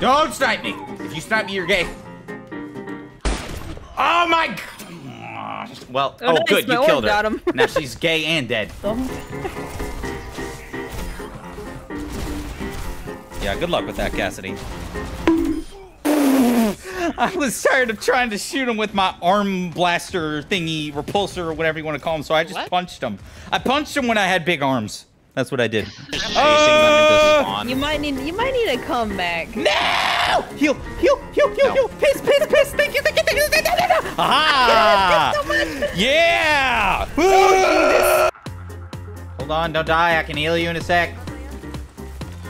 Don't snipe me. If you snipe me, you're gay. Oh my. g- ah, Well, Oh, oh, nice, good, my you killed her. got him. now she's gay and dead. Oh. Yeah, good luck with that, Cassidy. I was tired of trying to shoot him with my arm blaster thingy, repulsor, or whatever you want to call him, so I just What? punched him. I punched him when I had big arms. That's what I did. Chasing them into. You might need you might need a comeback. No! Heal, heal, heal, heal, No. heal. Piss, piss, piss. Thank you, thank you, thank you. Thank you, thank you. Ah! Yeah! Woo! Hold on, don't die. I can heal you in a sec.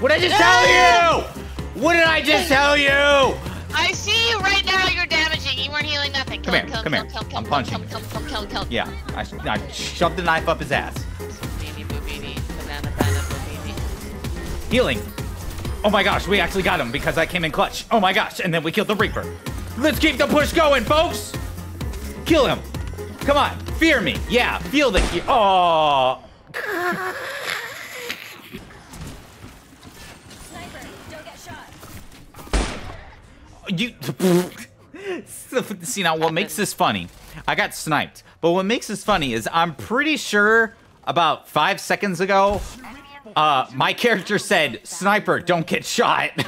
What did I just tell you? What did I just tell you? I see you right now. You're damaging. You weren't healing nothing. Come Kill here, him, come kill here. kill him, I'm punching. Yeah, I, I shoved the knife up his ass. Healing. Oh my gosh, we actually got him because I came in clutch. Oh my gosh, and then we killed the Reaper. Let's keep the push going, folks. Kill him. Come on, fear me. Yeah, feel the. Oh. You. See now, what makes this funny? I got sniped, but what makes this funny is I'm pretty sure about five seconds ago, uh, my character said, "Sniper, don't get shot."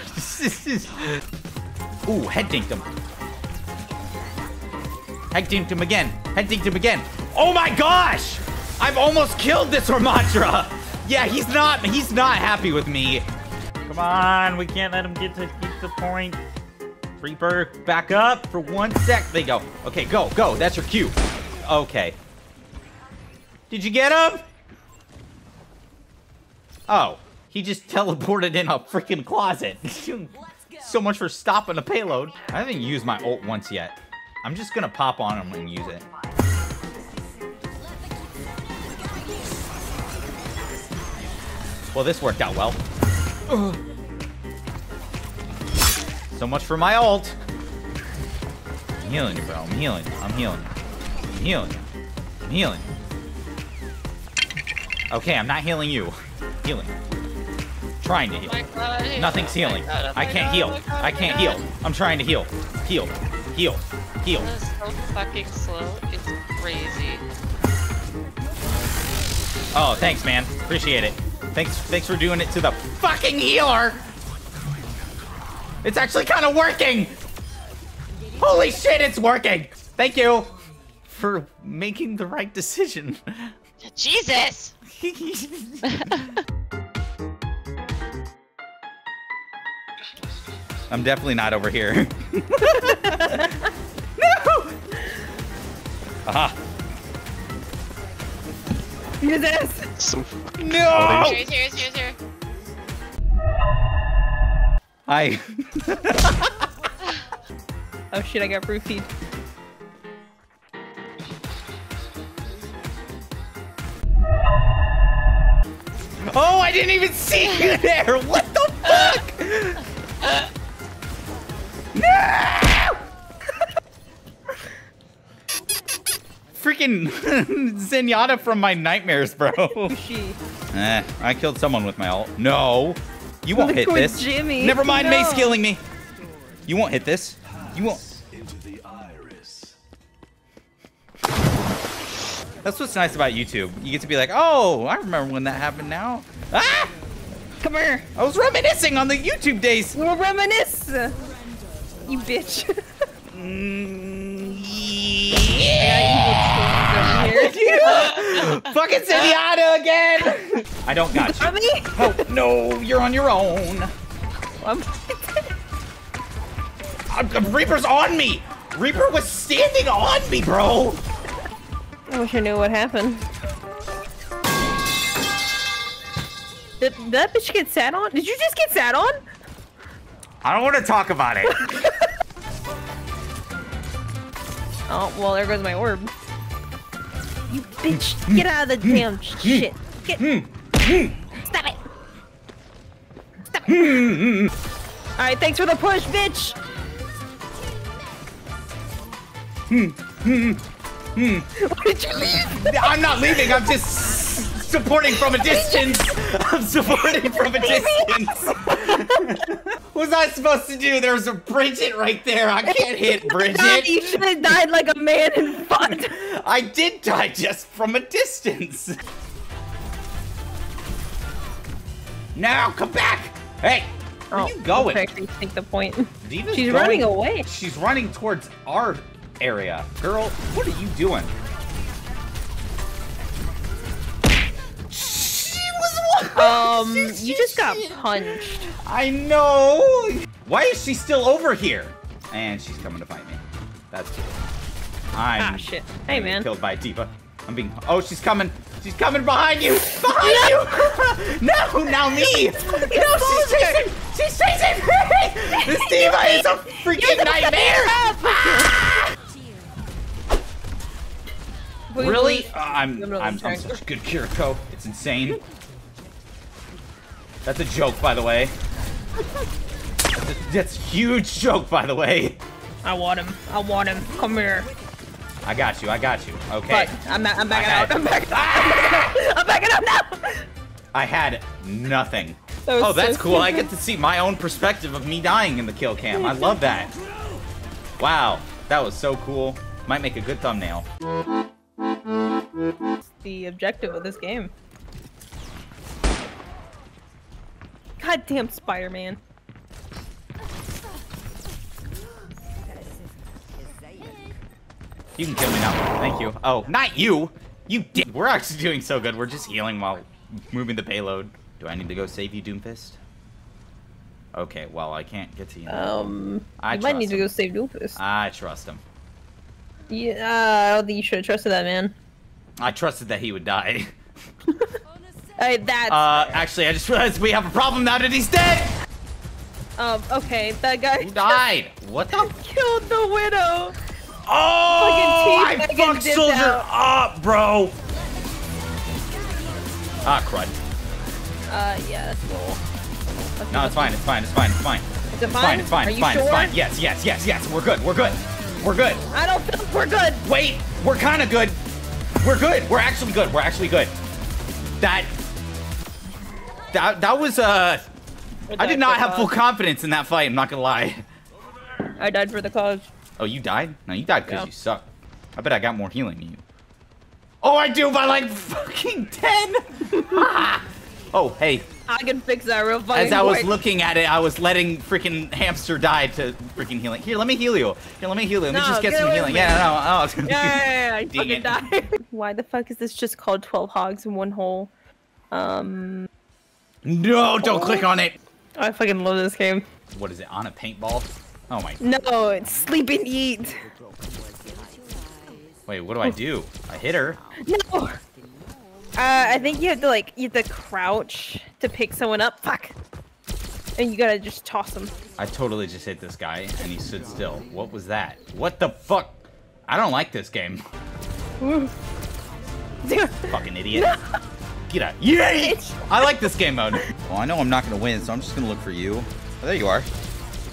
Ooh, head dinked him. Head dinked him again. Head dinked him again. Oh my gosh! I've almost killed this Ramatra. Yeah, he's not. He's not happy with me. Come on, we can't let him get to get the point. Reaper, back up for one sec. They go. Okay, go, go. That's your cue. Okay. Did you get him? Oh, he just teleported in a freaking closet. so much for stopping the payload. I haven't used my ult once yet. I'm just gonna pop on him and use it. Well, this worked out well. So much for my ult. I'm healing you, bro. I'm healing you. I'm healing you. I'm healing you. I'm healing you. Okay, I'm not healing you. Healing. Trying to heal. Oh my God, I- Nothing's healing. God, I can't God, heal. God, I can't heal. I'm trying to heal. Heal. Heal. Heal. That is so fucking slow. It's crazy. Oh, thanks, man. Appreciate it. Thanks, thanks for doing it to the fucking healer. It's actually kind of working. Holy shit, it's working. Thank you for making the right decision. Jesus! I'm definitely not over here. no! Aha. Use this. Some No! Here's, here's, here's, here. I. Oh shit, I got roofied. Oh, I didn't even see you there. What the fuck? no! Freaking Zenyatta from my nightmares, bro. She. eh, I killed someone with my ult. No, you won't Look hit this. Jimmy. Never mind, Mace killing me. You won't hit this. You won't. That's what's nice about YouTube. You get to be like, oh, I remember when that happened now. Ah! Come here. I was reminiscing on the YouTube days. We'll reminisce. You bitch. Mm, yeah. you fucking Zenyatta again. I don't got you. Oh, no, you're on your own. I'm I'm, I'm- Reaper's on me. Reaper was standing on me, bro. I wish I knew what happened. Did that bitch get sat on? Did you just get sat on? I don't want to talk about it. Oh, well, there goes my orb. You bitch, hmm. get out of the hmm. damn hmm. shit. Get. Stop it. Stop it. Alright, thanks for the push, bitch. Hmm. Why did you leave? I'm not leaving. I'm just supporting from a distance. I'm supporting from a distance. What was I supposed to do? There's a Brigitte right there. I can't hit Brigitte. you should have died like a man in fought. I did die just from a distance. Now, come back. Hey, where oh, you going? I actually take the point. D.Va's She's going- running away. She's running towards our area. Girl, what are you doing? Um, you just got punched. I know. Why is she still over here? And she's coming to fight me. That's cool. I'm Ah, shit. Hey, man. Killed by D.Va. I'm being. Oh, she's coming. She's coming behind you. Behind you. no, now me. No, she's chasing. She's chasing me. This D.Va is a freaking nightmare. Really? Uh, I'm, I'm I'm, I'm such a good Kiriko. It's insane. That's a joke, by the way. That's a, that's a huge joke, by the way. I want him. I want him. Come here. I got you. I got you. Okay. But I'm, I'm backing out. I'm backing Ah! I'm backing up now. I had nothing. That Oh, that's so cool. I get to see my own perspective of me dying in the kill cam. I love that. Wow, that was so cool. Might make a good thumbnail. The objective of this game. Goddamn Spider-Man. You can kill me now. Thank you. Oh, not you. You did. We're actually doing so good. We're just healing while moving the payload. Do I need to go save you, Doomfist? Okay, well, I can't get to you. now. Um, I you might need trust to go save Doomfist. I trust him. Yeah, I don't think you should have trusted that man. I trusted that he would die. Hey, that's Uh, actually, I just realized we have a problem now that he's dead. um okay. That guy Who died? What the? I killed the widow. Oh, I fucked Soldier out. up, bro. Ah, crud. Uh, yeah, that's cool. No, it's fine. It's fine. It's fine. It's fine. Is it It's fine. It's fine. Are It's fine. sure? It's fine. Yes. Yes. Yes. Yes. We're good. We're good. We're good. I don't think we're good. Wait. We're kind of good. We're good. We're actually good. We're actually good. That. That. That was uh. I did not have full confidence in that fight. I'm not gonna lie. I died for the cause. Oh, you died? No, you died because Yeah. you suck. I bet I got more healing than you. Oh, I do by like fucking 10! Ah! oh, hey. I can fix that real fucking As I was quick. looking at it, I was letting freaking hamster die to freaking healing. Here, let me heal you. Here, let me heal you. Let me No, just get get some healing. me. Yeah, no, no. Yeah, yeah, yeah, I Dang fucking it. died. Why the fuck is this just called 12 hogs in one hole? Um, No, don't click on it. I fucking love this game. What is it, on a paintball? Oh my. No, it's sleep and eat. Wait, what do I do? I hit her. No. Uh, I think you have to like you have to crouch to pick someone up. Fuck. And you gotta just toss them. I totally just hit this guy and he stood still. What was that? What the fuck? I don't like this game. Fucking idiot. Get out. Yay! I like this game mode. Well, I know I'm not gonna win, so I'm just gonna look for you. Oh, there you are.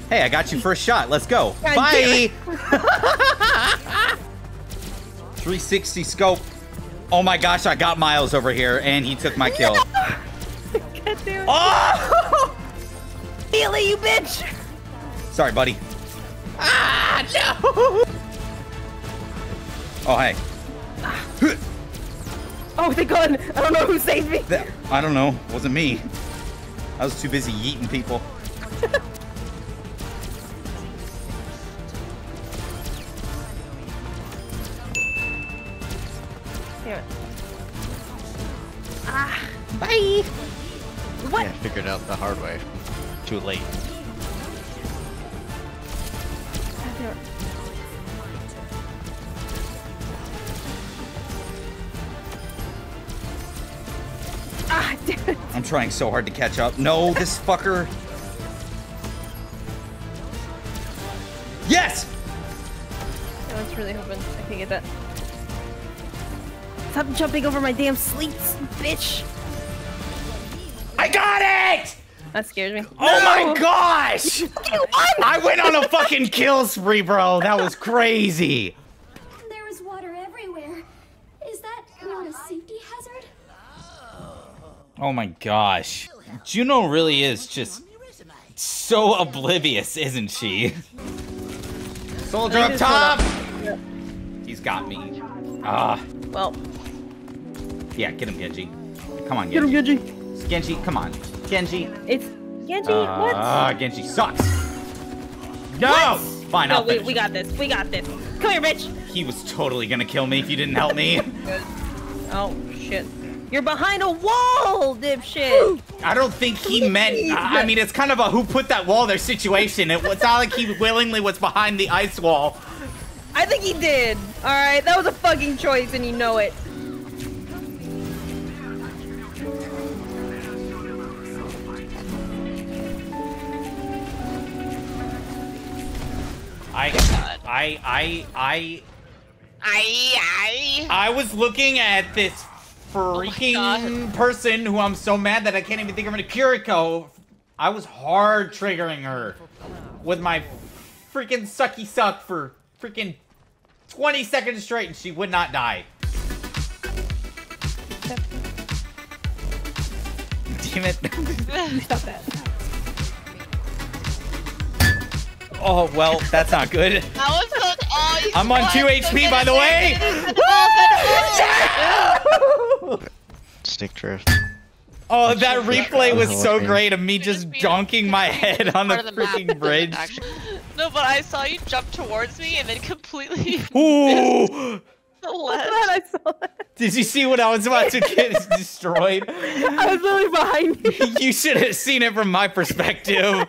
Hey, I got you first shot. Let's go. God Bye! 360 scope. Oh my gosh, I got Miles over here, and he took my kill. Oh! Healy, you bitch! Sorry, buddy. Ah, no! Oh, hey. Oh, thank God! I don't know who saved me. That- I don't know. It Wasn't me. I was too busy yeeting people. Here. Bye. What? I figured out the hard way. Too late. Ah, damn it. I'm trying so hard to catch up. No, this fucker. Yes! I was really hoping I could get that. Stop jumping over my damn sleeves, bitch! I got it! That scares me. Oh my gosh! You won! I went on a fucking kill spree, bro. That was crazy. There is water everywhere. Is that not a safety hazard? Oh my gosh. Juno really is just so oblivious, isn't she? Soldier up top! Yep. He's got me. Ah, Well, yeah, get him, Genji. Come on, Genji. get him, Genji. Genji. Genji, come on. Genji. It's Genji. Ah, what? Genji sucks. No! Fine, No, I'll we, finish we got this. We got this. Come here, bitch. He was totally gonna kill me if you didn't help me. Oh shit. You're behind a wall, dipshit. I don't think he meant. I I mean, it's kind of a who put that wall there situation. It, it's not like he willingly was behind the ice wall. I think he did. All right, that was a fucking choice, and you know it. I, I, I, I, I. I was looking at this freaking God. person who I'm so mad that I can't even think of her name. Kiriko. I was hard triggering her with my freaking sucky suck for freaking 20 seconds straight, and she would not die. Damn it. Stop that. Oh, well, that's not good. That was so. Oh, you I'm on 2 HP, by it, the way. get it, send it all, send it all. Stick drift. Oh, that replay was so great of me Just just donking my head on the Part of map, freaking bridge. No, but I saw you jump towards me and then completely Ooh! the Glad. I saw that. Did you see what I was about to get destroyed? I was literally behind you. You should have seen it from my perspective.